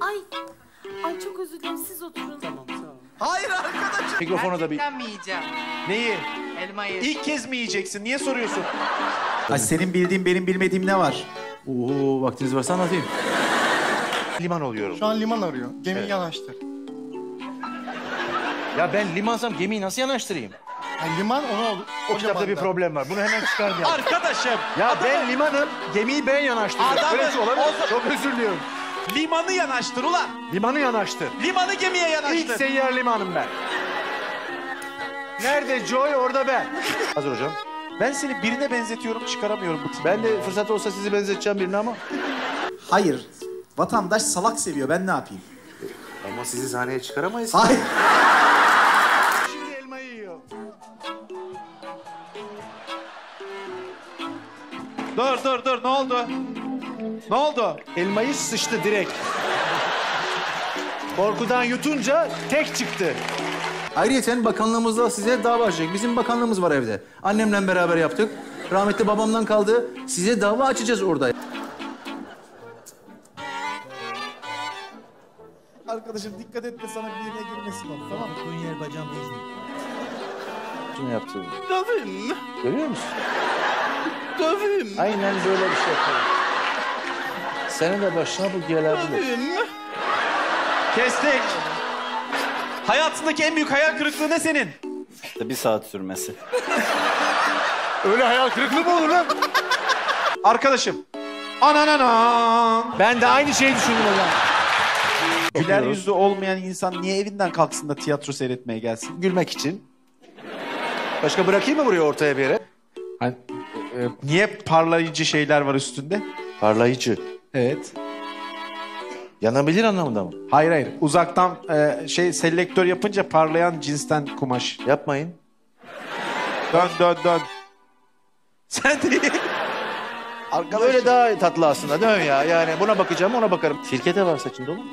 Ay. Ay çok özür dilerim siz oturun. Tamam sağ ol. Hayır arkadaşım. Mikrofona da bir... Gerçekten mi yiyeceğim? Neyi? Elmayı. İlk kez mi yiyeceksin? Niye soruyorsun? Ay senin bildiğin benim bilmediğim ne var? Oo vaktiniz varsa anlatayım. Liman oluyorum. Şu an liman arıyor. Gemiyi yanaştır. Ya ben limansam gemiyi nasıl yanaştırayım? Yani liman onu al. O kitapta bir problem var. Bunu hemen çıkarmayalım. Arkadaşım ya ben limanım, gemiyi ben yanaştırıyorum. Adamı- Böyle şey o- Çok özür diliyorum. Limanı yanaştır ulan. Limanı yanaştır. Limanı gemiye İlk yanaştır. seyyar limanım ben. Nerede Joy orada ben. Hazır hocam. Ben seni birine benzetiyorum çıkaramıyorum bu tipi. Ben de fırsat olsa sizi benzeteceğim birine ama. Hayır. Vatandaş salak seviyor. Ben ne yapayım? Ama sizi sahneye çıkaramayız. Hayır. Şimdi elmayı yiyor. Dur dur dur ne oldu? Ne oldu? Elmayı sıçtı direkt. Korkudan yutunca tek çıktı. Ayrıca bakanlığımızda size dava açacak. Bizim bakanlığımız var evde. Annemle beraber yaptık. Rahmetli babamdan kaldı. Size dava açacağız orada. Arkadaşım dikkat et de sana birine girmesin o. Tamam mı? Koyun yer bacağım Şunu yaptı. Dövün. Görüyor musun? Dövün. Aynen böyle bir şey yapıyor. Senin de başına bu gelebilir. Kestik. Hayatındaki en büyük hayal kırıklığı ne senin? Bir saat sürmesi. Öyle hayal kırıklığı mı olur lan? Arkadaşım. Anananan. Ben de aynı şeyi düşündüm hocam. Güler yüzlü olmayan insan niye evinden kalksın da tiyatro seyretmeye gelsin? Gülmek için. Başka bırakayım mı buraya ortaya bir yere? Hani, e, niye parlayıcı şeyler var üstünde? Parlayıcı. Evet. Yanabilir anlamında mı? Hayır hayır. Uzaktan e, şey selektör yapınca parlayan cinsten kumaş. Yapmayın. Dön dön dön. Sen değil. Arkadaşım. Öyle daha tatlı aslında değil mi ya? Yani buna bakacağım ona bakarım. Firkete var saçında oğlum.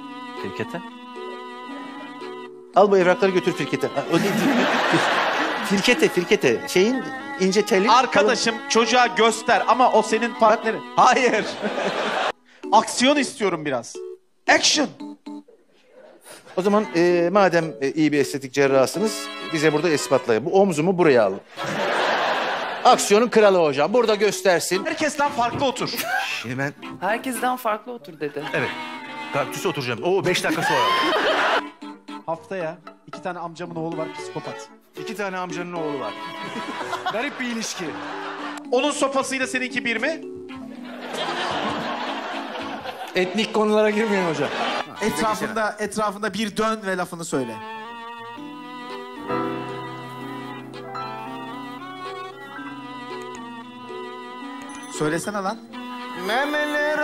Firkete. Al bu evrakları götür firkete. Ha, O değil. firkete, firkete. Şeyin ince telin. Arkadaşım çocuğa göster ama o senin partnerin. Hayır. Aksiyon istiyorum biraz. Action. O zaman e, madem e, iyi bir estetik cerrahsınız bize burada ispatlayın. Bu omzumu buraya alın. Aksiyonun kralı hocam. Burada göstersin. Herkesten farklı otur. Şimdi ben Herkesten farklı otur dedi. evet kaktüse oturacağım. Oo beş dakika sonra. Haftaya iki tane amcamın oğlu var psikopat. İki tane amcanın oğlu var. Garip bir ilişki. Onun sopasıyla seninki bir mi? Etnik konulara girmeyin hocam. Etrafında, etrafında bir dön ve lafını söyle. Söylesene lan. Memeler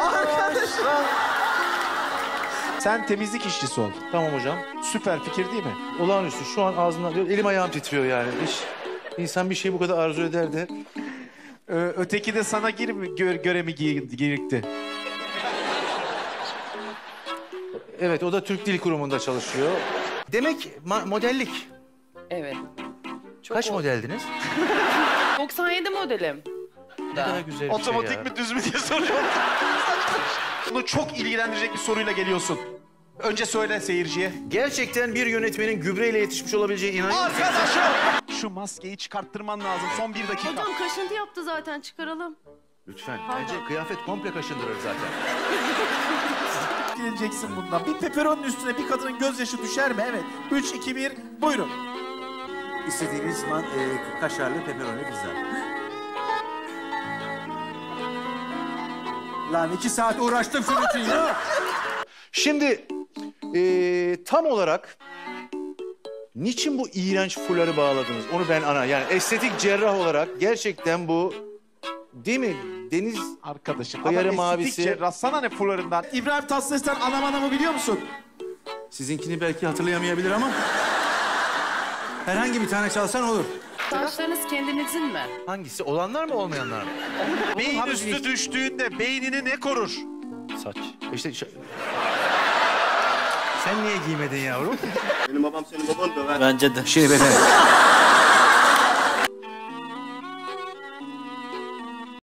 Sen temizlik işçisi ol. Tamam hocam. Süper fikir değil mi? Olağanüstü. Şu an ağzımdan elim ayağım titriyor yani. Hiç insan bir şeyi bu kadar arzu eder de. Ee, öteki de sana gir mi, gör, göre mi gi- girikti? Evet o da Türk Dil Kurumu'nda çalışıyor. Demek ma- modellik. Evet. Çok Kaç modeldiniz? 97 modelim. Ne kadar güzel bir Otomatik şey ya. mi düz mü diye soruyorum. Bunu çok ilgilendirecek bir soruyla geliyorsun. Önce söyle seyirciye. Gerçekten bir yönetmenin gübreyle yetişmiş olabileceği inanıyor musun? Arkadaşım! Şu maskeyi çıkarttırman lazım son bir dakika. Hocam kaşıntı yaptı zaten çıkaralım. Lütfen. Bence kıyafet komple kaşındırır zaten. Geleceksin bundan. Bir peperonun üstüne bir kadının gözyaşı düşer mi? Evet. 3, 2, 1, buyurun. İstediğiniz zaman e, kaşarlı pepperoni pizza. Lan iki saat uğraştım şunun için ya. Şimdi eee, tam olarak niçin bu iğrenç fuları bağladınız? Onu ben ana yani estetik cerrah olarak gerçekten bu değil mi? Deniz adam estetik mavisi. Sana ne fularından? İbrahim Tatlıses'ten anam anamı biliyor musun? Sizinkini belki hatırlayamayabilir ama herhangi bir tane çalsan olur. Saçlarınız kendinizin mi? hangisi? Olanlar mı olmayanlar mı? Beyin Abi, üstü düştüğünde beynini ne korur? Saç. İşte şu- Sen niye giymedin yavrum? Bence de. Şey beyefendi.